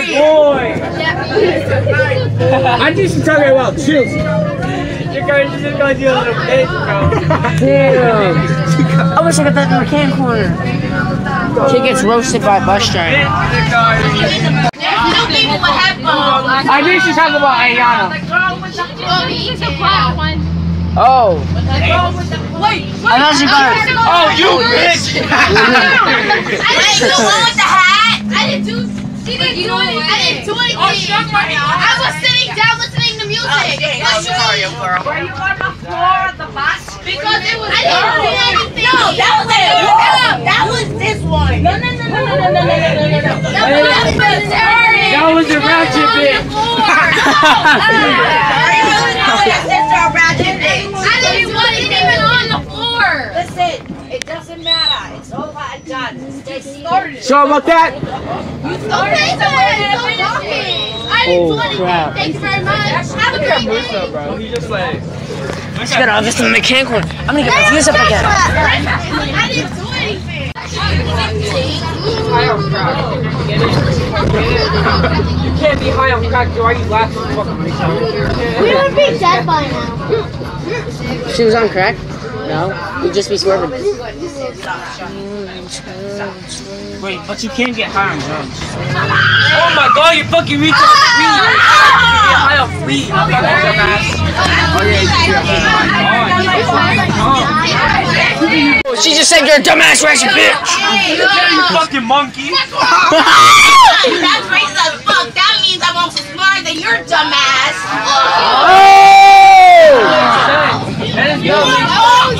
the boy. I think she's talking about Chelsea. You're going, she's just going to do a little bitch, bro. Damn. I wish I got that in the can corner. Kid gets roasted by a bus driver. There's two people with headphones. I think she's talking about Ayana. Oh, he's the black one. Oh. Wait, I thought she got it. Oh, you bitch! I didn't do one with the hat. I didn't do. She didn't do anything. I didn't do anything. I was sitting down listening to music. What you mean? Were you on the floor of the bus? Because it was. I didn't do anything. No, that was it. That was this one. No, no, no, no, no, no, no, no, no, no, no. That was dirty. That was a ratchet bitch. Sister ratchet bitch. I didn't want it even on the floor. Listen, it doesn't matter. It's over and done. Started. So about that? You Okay, so we're talking. I didn't do anything. crap. Thank you very much. Have a great day. bro. He just like. She got all this in the McCann corner. I'm gonna get my views up again. I didn't do anything. You can't be high on crack, Why are you laughing? Fucking We would be dead by now. She was on crack? No. You'd just be swerving. Wait, but you can't get high on drugs. Oh my god, you fucking reach on weed. You can't get high off weed. Oh yeah, you can. She just said you're a dumbass ratchet bitch. You fucking monkey. That's racist as fuck. That means I'm also smarter than your dumbass. Oh! That is good. Oh, you idiot.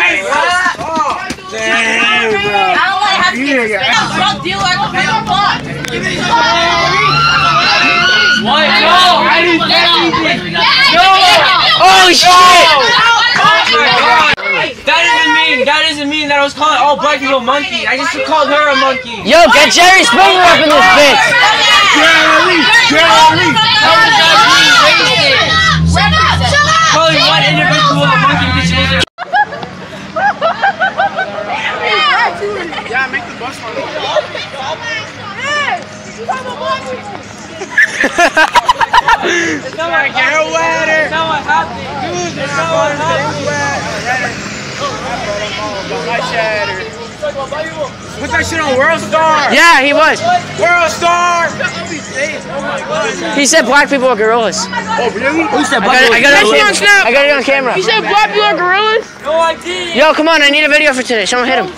again. Damn, bro. I don't want to have to get suspended. I'm a drug dealer at the middle block. What? No, I didn't say anything. No. Oh shit! That doesn't mean that doesn't mean that I was calling all black people monkey. I just called her a monkey. Yo, get Jerry Springer up in this bitch. Jerry, Jerry, how is that being racist? Shut up! Shut up! Calling one individual a monkey because she was a It's not what happened. It's not what happened. Dude, it's not what happened. Put that shit on World Star. Yeah, he was. World Star. He said black people are gorillas. Oh really? Who said I got it, I got it on camera. I got it on camera. He said black people are gorillas. No, I did. Yo, come on, I need a video for today. Someone hit him.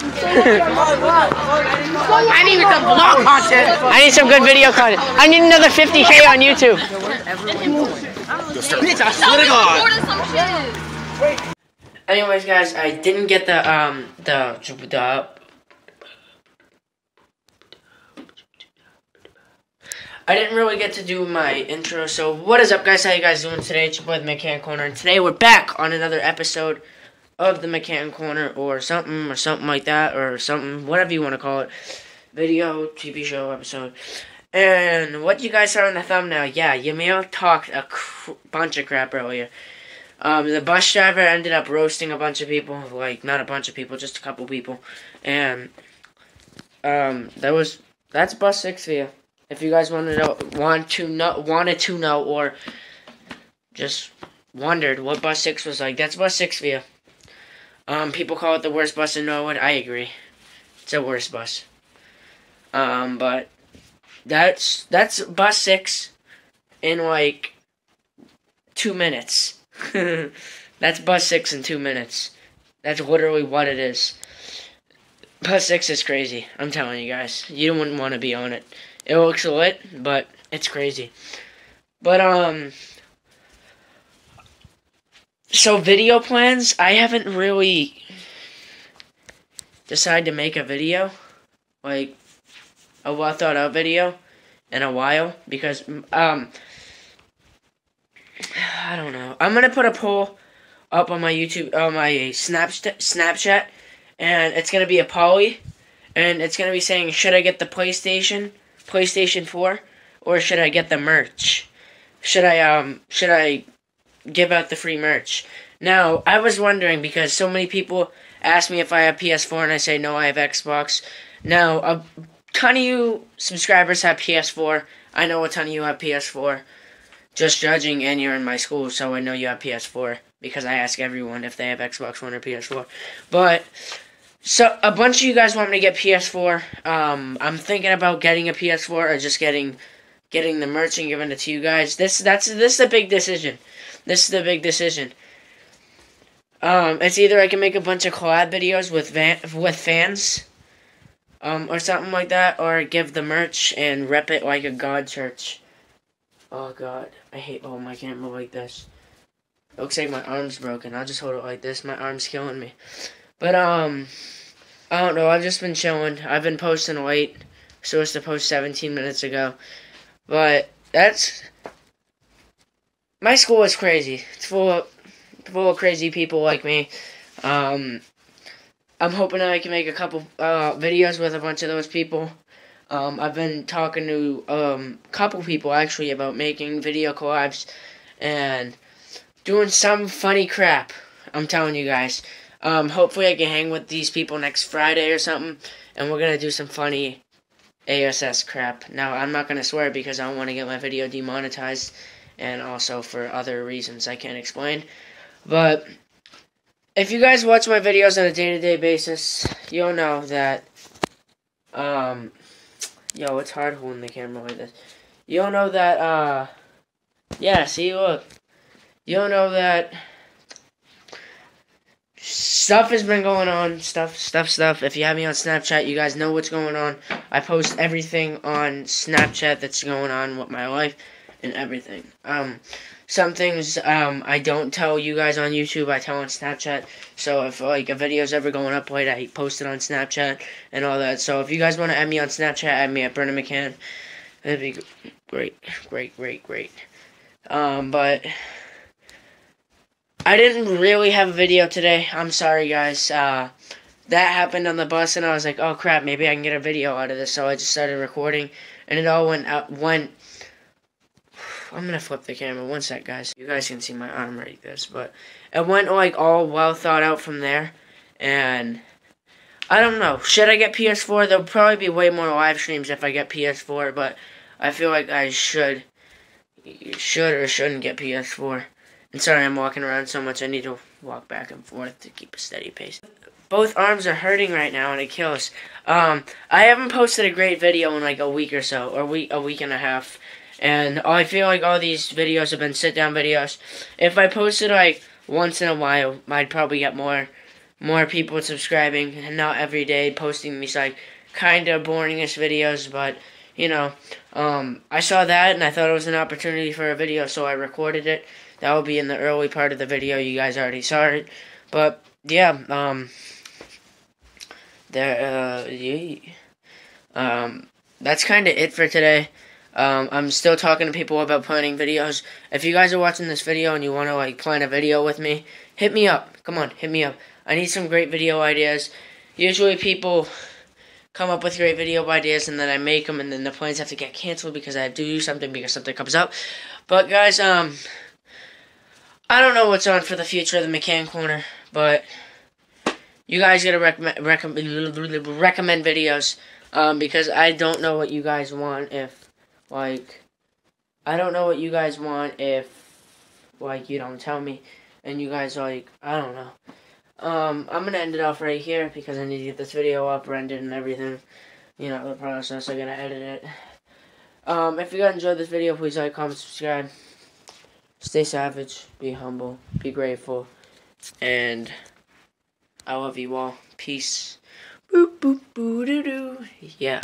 I need some blog content. I need some good video content. I need another 50k on YouTube. Bitch, I swear to God. Anyways, guys, I didn't get the um the the. I didn't really get to do my intro, so what is up, guys? How you guys doing today? It's your boy, the McCann Corner, and today we're back on another episode of the McCann Corner, or something, or something like that, or something, whatever you want to call it. Video, TV show, episode. And what you guys saw in the thumbnail, yeah, Yamil talked a bunch of crap earlier. Um, the bus driver ended up roasting a bunch of people, like not a bunch of people, just a couple people, and um, that was that's bus six for you. If you guys wanted to want to know, wanted to know, or just wondered what bus six was like, that's bus six for you. Um, people call it the worst bus in Norwood. I agree, it's the worst bus. Um, but that's that's bus six in like two minutes. That's bus six in two minutes. That's literally what it is. Bus six is crazy. I'm telling you guys. You wouldn't want to be on it. It looks lit, but it's crazy. But um so video plans, I haven't really decided to make a video, like a well thought out video, in a while because um I don't know. I'm gonna put a poll up on my YouTube, on my Snapchat, Snapchat, and it's gonna be a poly, and it's gonna be saying, should I get the PlayStation, PlayStation 4, or should I get the merch? Should I um should I give out the free merch? Now I was wondering because so many people ask me if I have PS4 and I say no, I have Xbox. Now a ton of you subscribers have PS4. I know a ton of you have PS4. Just judging, and you're in my school, so I know you have PS4 because I ask everyone if they have Xbox One or PS4. But so a bunch of you guys want me to get PS4. Um, I'm thinking about getting a PS4 or just getting getting the merch and giving it to you guys. This that's this is a big decision. This is the big decision. Um, it's either I can make a bunch of collab videos with van, with fans, um, or something like that, or give the merch and rep it like a god church. Oh god, I hate holding my camera like this. looks like my arm's broken. I'll just hold it like this. My arm's killing me. But um, I don't know. I've just been chilling. I've been posting late. Supposed to post 17 minutes ago. But that's my school is crazy. It's full of full of crazy people like me. Um, I'm hoping I can make a couple uh, videos with a bunch of those people. Um, I've been talking to um, a couple people actually about making video collabs and doing some funny crap. I'm telling you guys. Um, hopefully I can hang with these people next Friday or something, and we're gonna do some funny ASS crap. Now, I'm not to swear because I don't want to get my video demonetized and also for other reasons I can't explain. But if you guys watch my videos on a day-to-day basis, you'll know that, um, yo, it's hard holding the camera like this. You'll know that, uh, yeah, see, look. You'll know that stuff has been going on. Stuff, stuff, stuff. If you have me on Snapchat, you guys know what's going on. I post everything on Snapchat that's going on with my life and everything. Um, some things um I don't tell you guys on YouTube. I tell on Snapchat. So if like a video's ever going up late, I post it on Snapchat and all that. So if you guys want to add me on Snapchat, add me at Brennan McCann. That'd be great, great, great, great. Um, but. I didn't really have a video today. I'm sorry, guys. Uh, that happened on the bus, and I was like, "Oh crap, maybe I can get a video out of this." So I just started recording, and it all went out. Went. I'm gonna flip the camera. One sec, guys. You guys can see my arm like this, but it went like all well thought out from there, and I don't know. Should I get PS4? There'll probably be way more live streams if I get PS4, but I feel like I should, should or shouldn't get PS4. And sorry I'm walking around so much, I need to walk back and forth to keep a steady pace. Both arms are hurting right now and it kills. Um, I haven't posted a great video in like a week or so, or week, a week and a half. And I feel like all these videos have been sit-down videos. If I posted like once in a while, I'd probably get more more people subscribing and not every day posting these like kind of boringish videos, but you know, um, I saw that and I thought it was an opportunity for a video, so I recorded it. That will be in the early part of the video. You guys already saw it. But, yeah, um, there, uh. Um, that's kind of it for today. Um, I'm still talking to people about planning videos. If you guys are watching this video and you want to, like, plan a video with me, hit me up. Come on, hit me up. I need some great video ideas. Usually people come up with great video ideas and then I make them and then the plans have to get canceled because I have to do something because something comes up. But, guys, um... I don't know what's on for the future of the McCann Corner, but you guys gotta recommend recommend recommend videos um, because I don't know what you guys want if like I don't know what you guys want if like you don't tell me and you guys like I don't know. Um, I'm gonna end it off right here because I need to get this video up, rendered, and everything. You know the process. I gotta edit it. Um, if you guys enjoyed this video, please like, comment, subscribe. Stay savage, be humble, be grateful, and I love you all. Peace. Boop, boop, boo, doo, doo. Yeah.